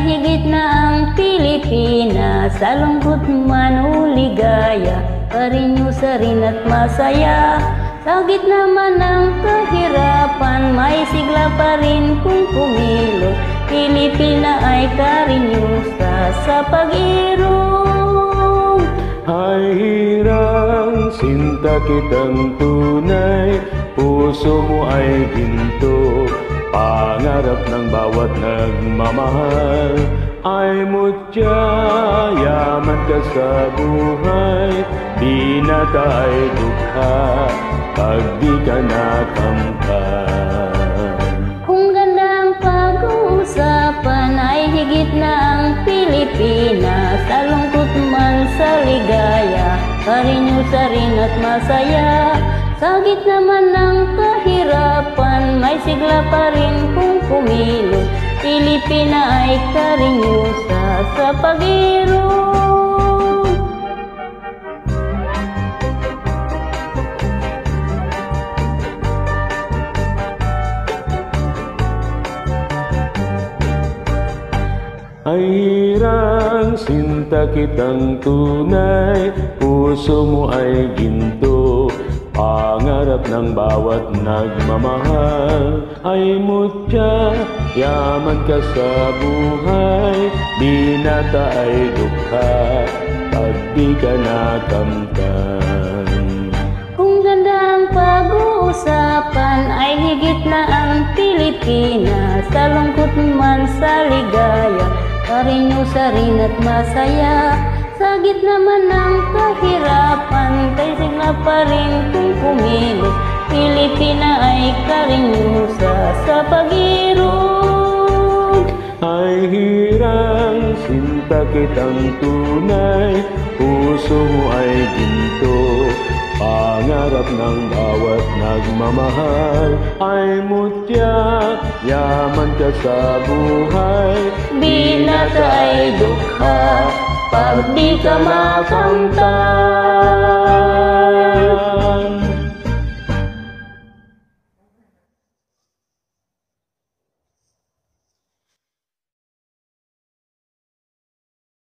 ay higit na ang Pilipinas Sa lungkot man o ligaya Karinyo sa rin at masaya. Sa gitna man ng kahirapan May sigla pa rin kung kumilo Pilipina ay karinyusa sa pag-irong. Ay hirang sinta kitang tunay Puso mo ay ginto bawat nagmamahal Ay mutya, ka sa buhay. Binata ay dukha Pag di ka nakamtan. Kung ganda ang pag-uusapan Ay higit na ang Pilipinas. Sa lungkot man sa ligaya Karinyo sa rin at masaya. Sa gitna man ng kahirapan, may sigla pa rin kung kumilos. Pilipina ay karinyusa sa pag-irong. Ay hirang sinta kitang tunay Puso mo ay ginto. Pangarap ng bawat nagmamahal Ay mutya, yaman ka sa buhay. Binata ay dukha Pag di ka nakamtan. Kung ganda ang pag-uusapan Ay higit na ang Pilipinas. Sa lungkot man sa ligaya Karinyo sa rin at masaya. Sa gitna man ng kahirapan Kay sigla pa rin kung kumilos Pilipina ay karinyusa sa pag-irong Ay hirang sinta kitang tunay Puso mo ay ginto Pangarap ng bawat nagmamahal. Ay mutya, yaman ka sa buhay. Binata ay dukha Pag di ka makamtan